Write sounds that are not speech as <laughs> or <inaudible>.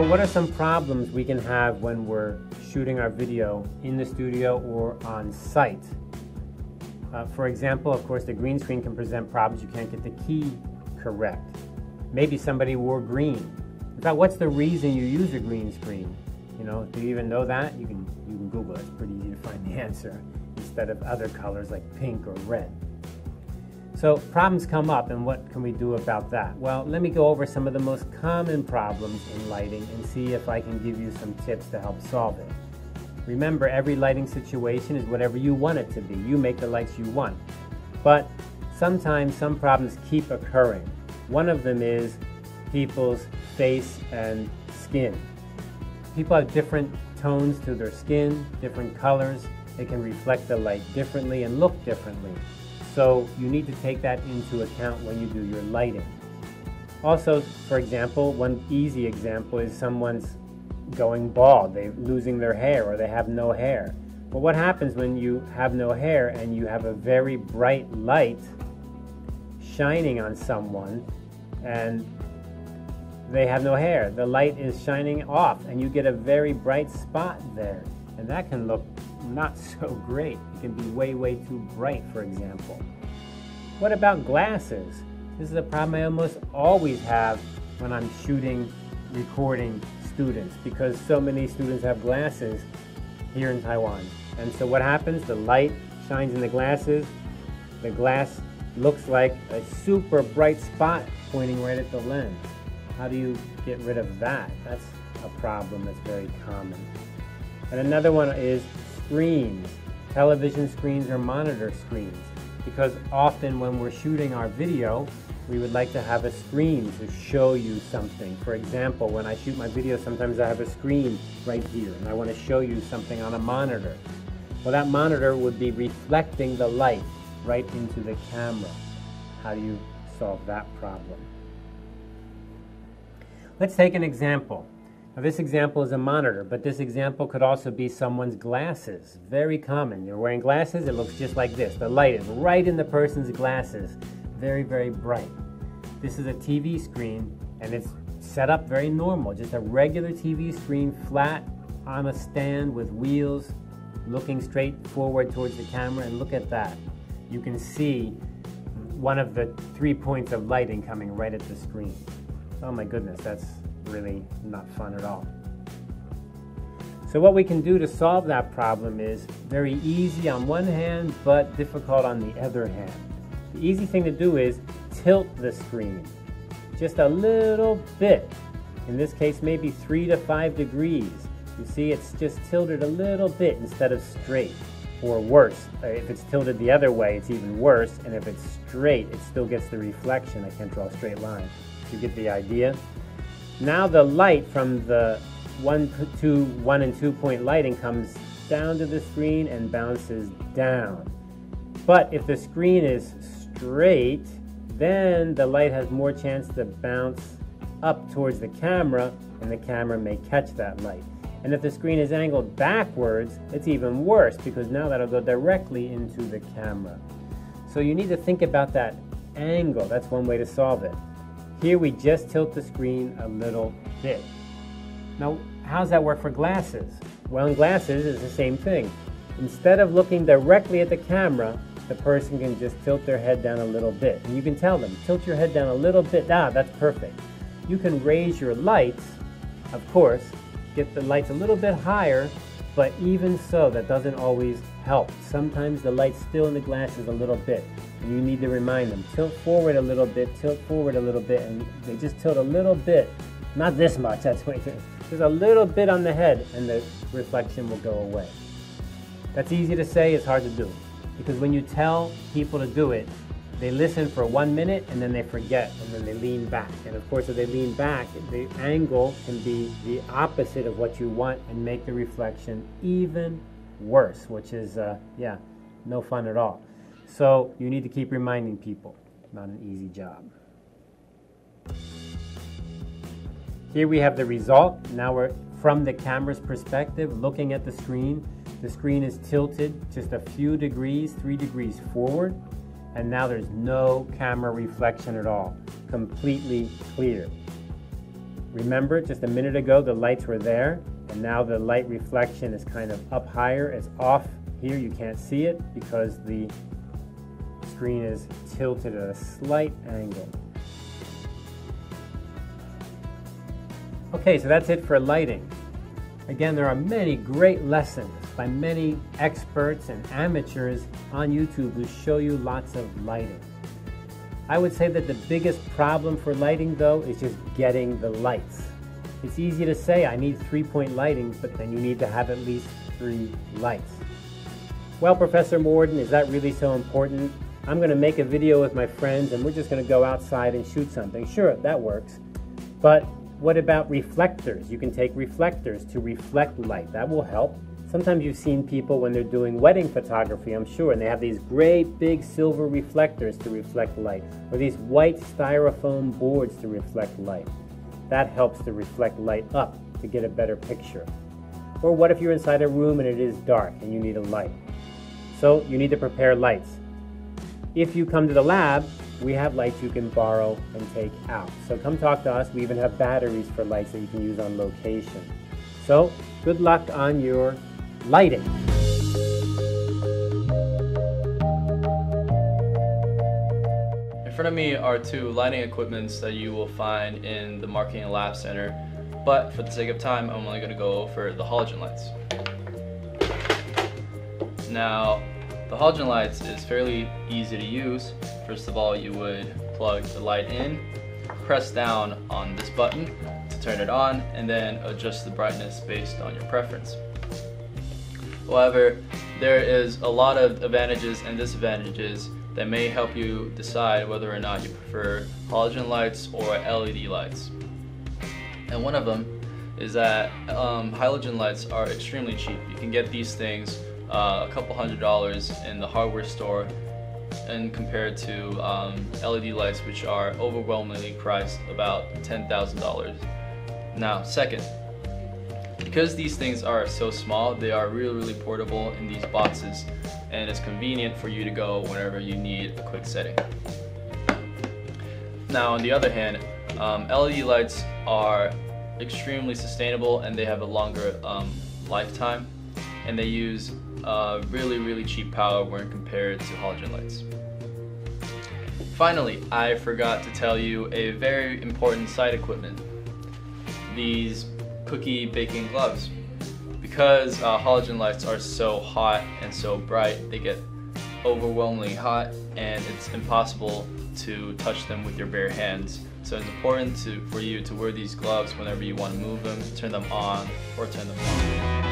So what are some problems we can have when we're shooting our video in the studio or on site? Uh, for example, of course, the green screen can present problems. You can't get the key correct. Maybe somebody wore green. In fact, what's the reason you use a green screen? You know, do you even know that? You can you can Google it. It's pretty easy to find the <laughs> answer instead of other colors like pink or red. So problems come up and what can we do about that? Well, let me go over some of the most common problems in lighting and see if I can give you some tips to help solve it. Remember, every lighting situation is whatever you want it to be. You make the lights you want. But sometimes some problems keep occurring. One of them is people's face and skin. People have different tones to their skin, different colors. They can reflect the light differently and look differently. So you need to take that into account when you do your lighting. Also, for example, one easy example is someone's going bald, they're losing their hair, or they have no hair. Well, what happens when you have no hair and you have a very bright light shining on someone and they have no hair? The light is shining off and you get a very bright spot there. And that can look not so great. It can be way, way too bright, for example. What about glasses? This is a problem I almost always have when I'm shooting, recording students because so many students have glasses here in Taiwan. And so what happens? The light shines in the glasses. The glass looks like a super bright spot pointing right at the lens. How do you get rid of that? That's a problem that's very common. And another one is screens, television screens or monitor screens. Because often when we're shooting our video, we would like to have a screen to show you something. For example, when I shoot my video, sometimes I have a screen right here and I want to show you something on a monitor. Well, that monitor would be reflecting the light right into the camera. How do you solve that problem? Let's take an example. Now, this example is a monitor, but this example could also be someone's glasses. Very common. You're wearing glasses, it looks just like this. The light is right in the person's glasses very, very bright. This is a TV screen and it's set up very normal, just a regular TV screen flat on a stand with wheels looking straight forward towards the camera and look at that. You can see one of the three points of lighting coming right at the screen. Oh my goodness, that's really not fun at all. So what we can do to solve that problem is very easy on one hand, but difficult on the other hand. The easy thing to do is tilt the screen just a little bit. In this case, maybe three to five degrees. You see, it's just tilted a little bit instead of straight. Or worse, uh, if it's tilted the other way, it's even worse. And if it's straight, it still gets the reflection. I can't draw a straight line. You get the idea? Now the light from the one, two, one and two point lighting comes down to the screen and bounces down. But if the screen is straight, then the light has more chance to bounce up towards the camera and the camera may catch that light. And if the screen is angled backwards, it's even worse because now that'll go directly into the camera. So you need to think about that angle. That's one way to solve it. Here we just tilt the screen a little bit. Now, how does that work for glasses? Well, in glasses, it's the same thing. Instead of looking directly at the camera, the person can just tilt their head down a little bit. And you can tell them, tilt your head down a little bit. Ah, that's perfect. You can raise your lights, of course, get the lights a little bit higher, but even so, that doesn't always help. Sometimes the light's still in the glasses a little bit, you need to remind them, tilt forward a little bit, tilt forward a little bit, and they just tilt a little bit. Not this much, that's way too, just a little bit on the head, and the reflection will go away. That's easy to say, it's hard to do. Because when you tell people to do it, they listen for one minute and then they forget and then they lean back. And of course, if they lean back, the angle can be the opposite of what you want and make the reflection even worse, which is, uh, yeah, no fun at all. So you need to keep reminding people. Not an easy job. Here we have the result. Now we're from the camera's perspective, looking at the screen. The screen is tilted just a few degrees, three degrees forward, and now there's no camera reflection at all. Completely clear. Remember, just a minute ago the lights were there, and now the light reflection is kind of up higher. It's off here, you can't see it because the screen is tilted at a slight angle. Okay, so that's it for lighting. Again, there are many great lessons by many experts and amateurs on YouTube who show you lots of lighting. I would say that the biggest problem for lighting though is just getting the lights. It's easy to say I need three-point lighting, but then you need to have at least three lights. Well, Professor Morden, is that really so important? I'm going to make a video with my friends and we're just going to go outside and shoot something. Sure, that works. But what about reflectors? You can take reflectors to reflect light. That will help. Sometimes you've seen people when they're doing wedding photography, I'm sure, and they have these great big silver reflectors to reflect light, or these white styrofoam boards to reflect light. That helps to reflect light up to get a better picture. Or what if you're inside a room and it is dark and you need a light? So you need to prepare lights. If you come to the lab, we have lights you can borrow and take out. So come talk to us. We even have batteries for lights that you can use on location. So good luck on your lighting. In front of me are two lighting equipments that you will find in the Marketing and Lab Center, but for the sake of time, I'm only going to go over the halogen lights. Now, the halogen lights is fairly easy to use. First of all, you would plug the light in, press down on this button to turn it on, and then adjust the brightness based on your preference. However, there is a lot of advantages and disadvantages that may help you decide whether or not you prefer halogen lights or LED lights. And one of them is that um, halogen lights are extremely cheap. You can get these things uh, a couple hundred dollars in the hardware store and compared to um, LED lights which are overwhelmingly priced about $10,000. Now second, because these things are so small, they are really really portable in these boxes and it's convenient for you to go whenever you need a quick setting. Now on the other hand, um, LED lights are extremely sustainable and they have a longer um, lifetime and they use uh, really, really cheap power when compared to halogen lights. Finally, I forgot to tell you a very important side equipment. These cookie baking gloves. Because uh, halogen lights are so hot and so bright, they get overwhelmingly hot and it's impossible to touch them with your bare hands. So it's important to, for you to wear these gloves whenever you want to move them, turn them on, or turn them off.